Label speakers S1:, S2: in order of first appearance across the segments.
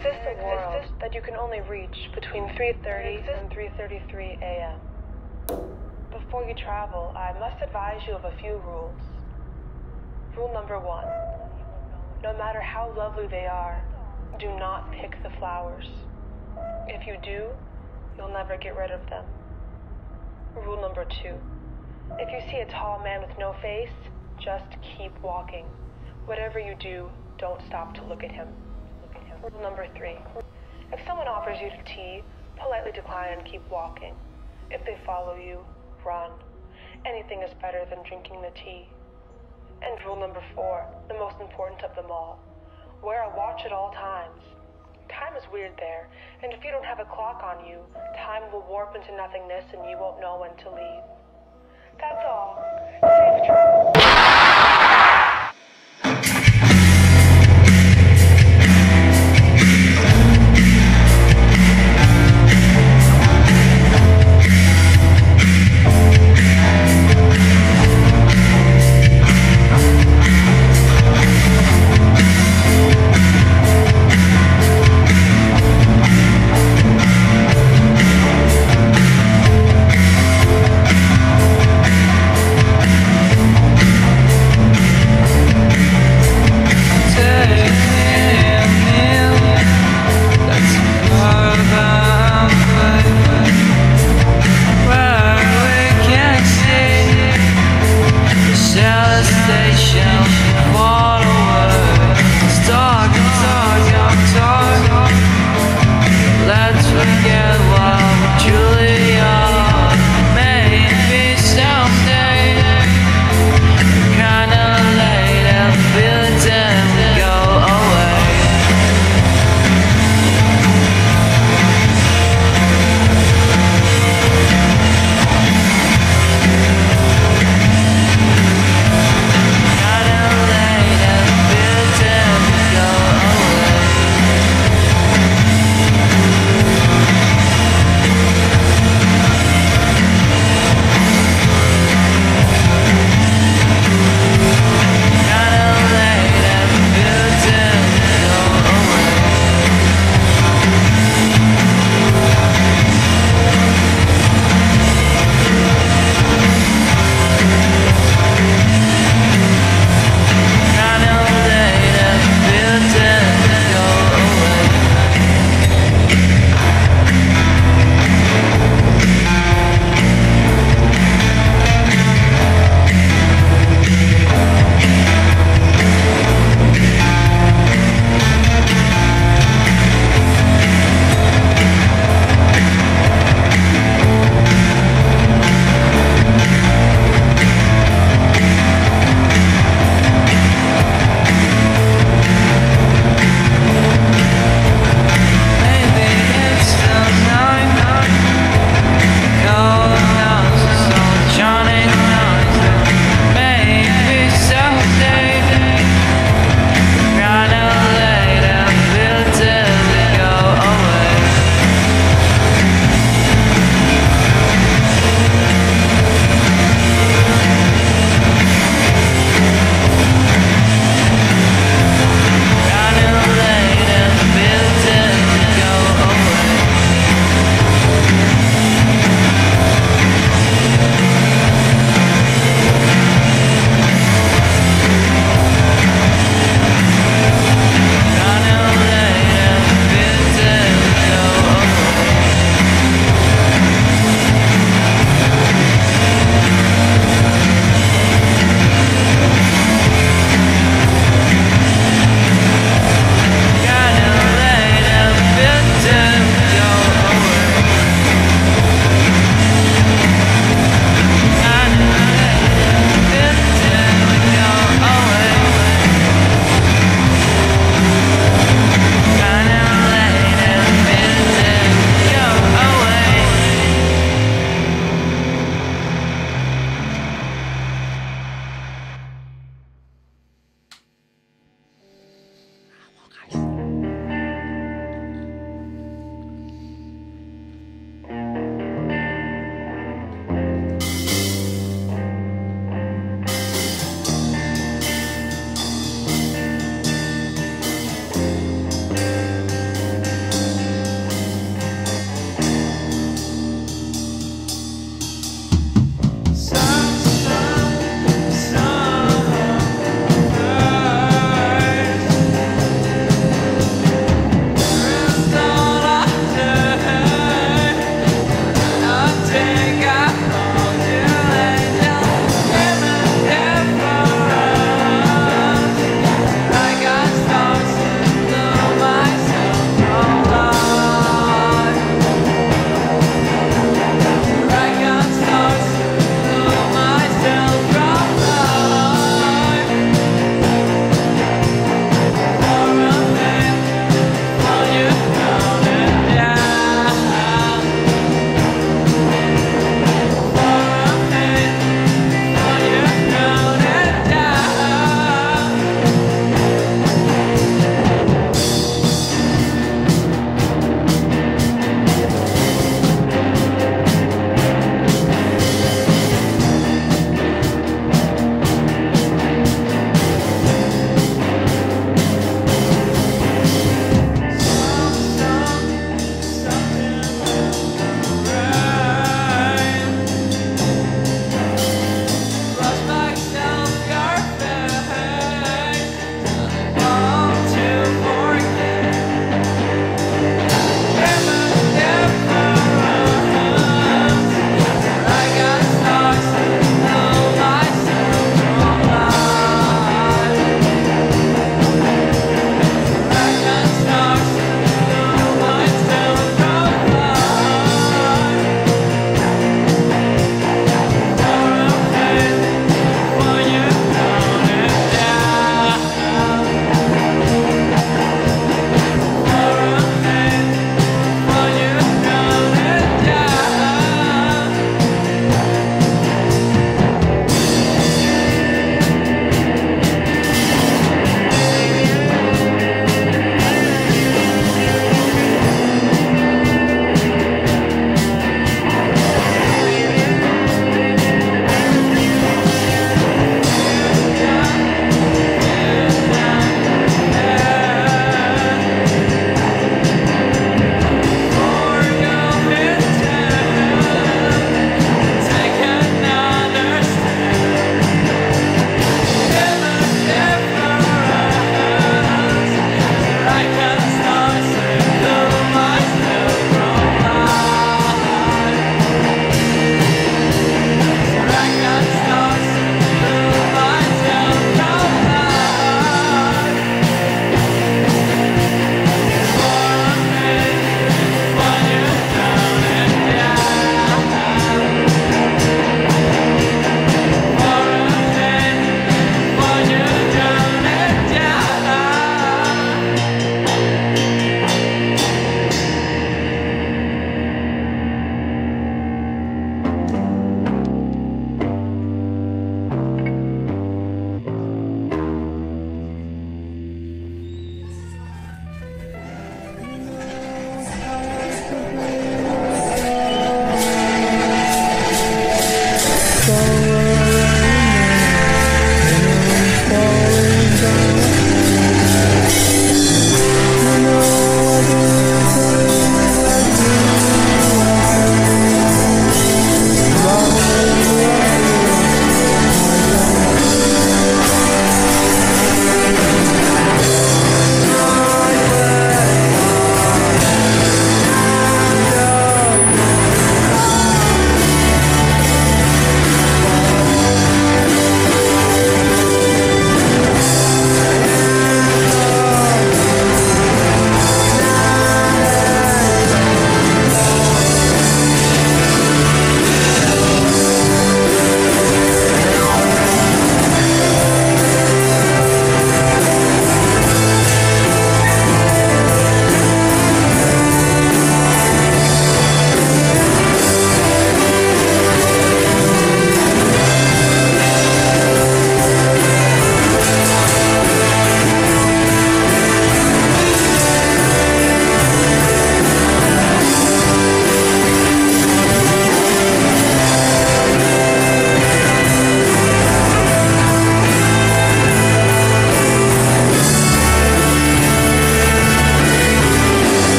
S1: exists a world that you can only reach between 3.30 and 3.33 a.m. Before you travel, I must advise you of a few rules. Rule number one. No matter how lovely they are, do not pick the flowers. If you do, you'll never get rid of them. Rule number two. If you see a tall man with no face, just keep walking. Whatever you do, don't stop to look at him. Rule number three. If someone offers you tea, politely decline and keep walking. If they follow you, run. Anything is better than drinking the tea. And rule number four, the most important of them all. Wear a watch at all times. Time is weird there, and if you don't have a clock on you, time will warp into nothingness and you won't know when to leave. That's all. Safe travel.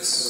S2: this.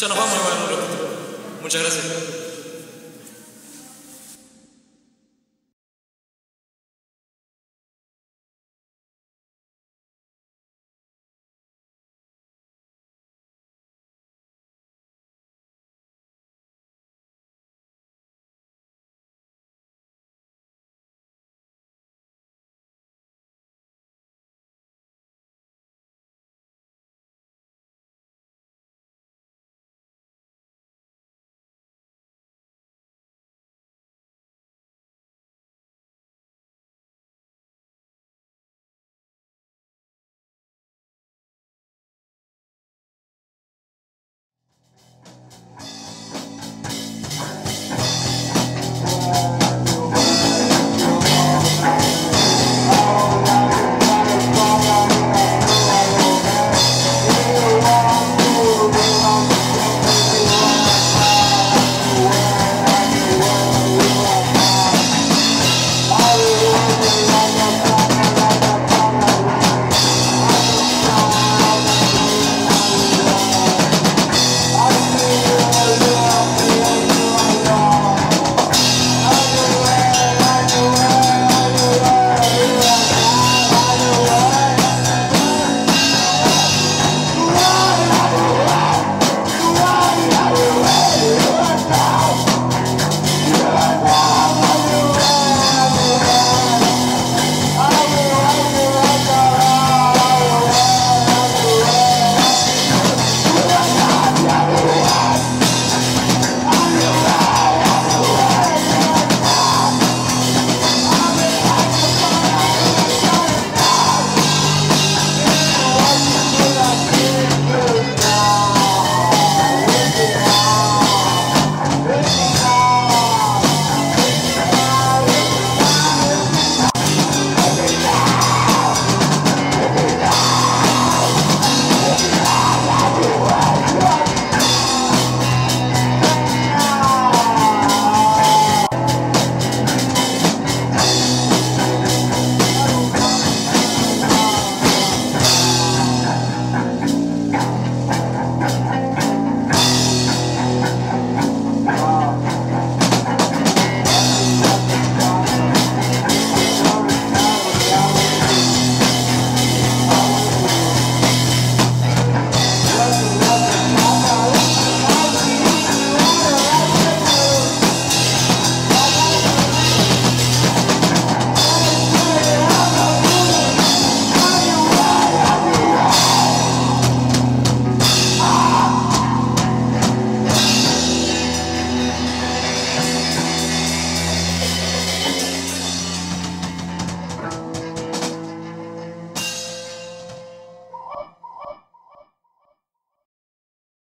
S2: Ya nos vamos, hermano. Muchas gracias.